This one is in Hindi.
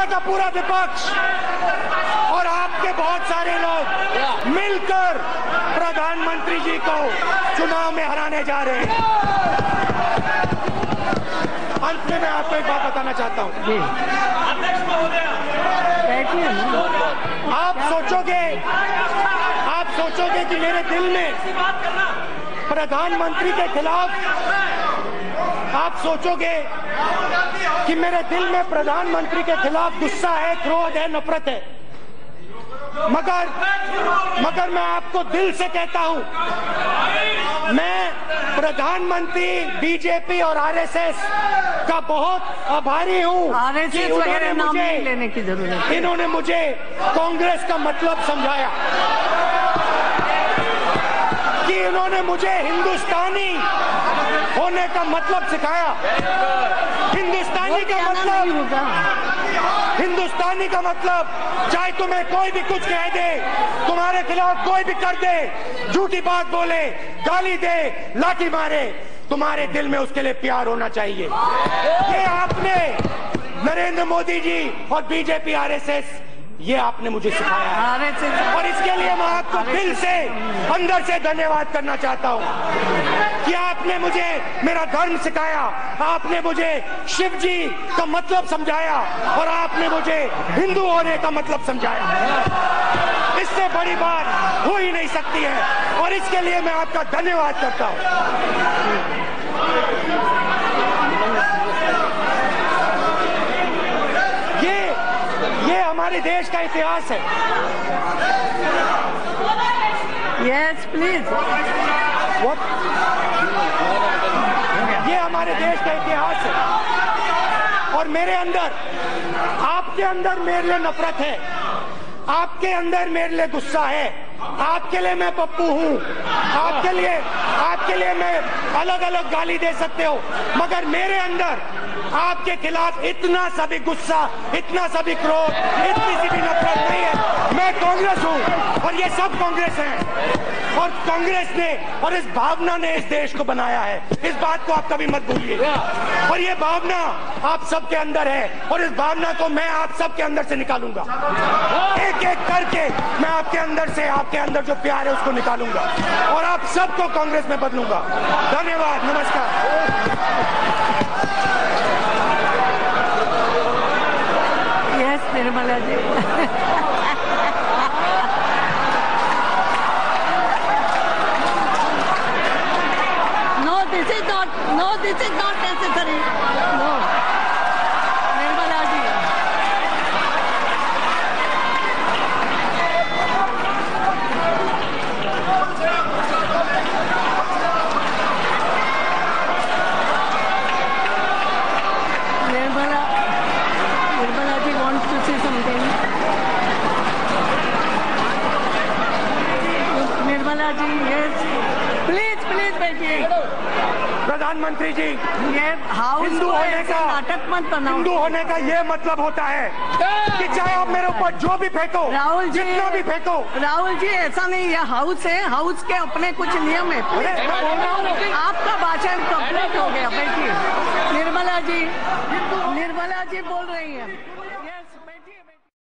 पूरा का पूरा विपक्ष। और आपके बहुत सारे लोग मिलकर प्रधानमंत्री जी को चुनाव में हराने जा रहे हैं। अंत में मैं आपको एक बात बताना चाहता हूँ। आप सोचोगे आप सोचोगे कि मेरे दिल में प्रधानमंत्री के खिलाफ आप सोचोगे कि मेरे दिल में प्रधानमंत्री के खिलाफ गुस्सा है क्रोध है नफरत है। मगर मगर मैं आपको दिल से कहता हूँ मैं प्रधानमंत्री बीजेपी और आरएसएस का बहुत आभारी हूँ कि उन्होंने मुझे लेने की ज़रूरत है। इन्होंने मुझे कांग्रेस का मतलब समझाया कि इन्होंने मुझे हिंदुस्तानी होने का मतलब सिखाया। हिंदुस्तानी का मतलब। होगा। हिंदुस्तानी का मतलब चाहे तुम्हें कोई भी कुछ कह दे तुम्हारे खिलाफ कोई भी कर दे झूठी बात बोले गाली दे लाठी मारे तुम्हारे दिल में उसके लिए प्यार होना चाहिए। ये आपने नरेंद्र मोदी जी और बीजेपी आरएसएस ये आपने मुझे सिखाया है। और इसके लिए मैं आपको दिल से अंदर से धन्यवाद करना चाहता हूँ। कि आपने मुझे मेरा धर्म सिखाया आपने मुझे शिव जी का मतलब समझाया और आपने मुझे हिंदू होने का मतलब समझाया। इससे बड़ी बात हो ही नहीं सकती है। और इसके लिए मैं आपका धन्यवाद करता हूँ ये ये हमारे देश का इतिहास है। यस प्लीज़ ये हमारे देश का इतिहास है। और मेरे अंदर आपके अंदर मेरे लिए नफरत है। आपके अंदर मेरे लिए गुस्सा है। आपके लिए मैं पप्पू हूँ। आपके लिए आपके लिए मैं अलग अलग गाली दे सकते हो। मगर मेरे अंदर आपके खिलाफ इतना सा भी गुस्सा, इतना सा भी क्रोध, इतनी सी भी नफरत नहीं है। मैं कांग्रेस हूँ और ये सब कांग्रेस हैं। और कांग्रेस ने और इस भावना ने इस देश को बनाया है। इस बात को आप कभी मत भूलिए। और ये भावना आप सबके अंदर है और इस भावना को मैं आप सबके अंदर से निकालूँगा। एक एक करके मैं आपके अंदर से, आपके अंदर जो प्यार है उसको निकालूँगा। और आप सबको कांग्रेस में बदलूँगा। धन्यवाद, नमस्कार yes Nirmala ji no this is not this is not necessary no Nirmala ji Nirmala Nirmala ji wants to say something. Nirmala ji yes. प्रधानमंत्री जी। ये हाउस हिंदू होने का नाटक मत बनाओ. हिंदू होने का ये मतलब होता है कि चाहे आप मेरे ऊपर जो भी फेंको राहुल जी जितना भी फेंको। राहुल जी ऐसा नहीं ये हाउस है। हाउस के अपने कुछ नियम है। आपका भाषण कंप्लीट हो गया बैठिए। निर्मला जी निर्मला जी बोल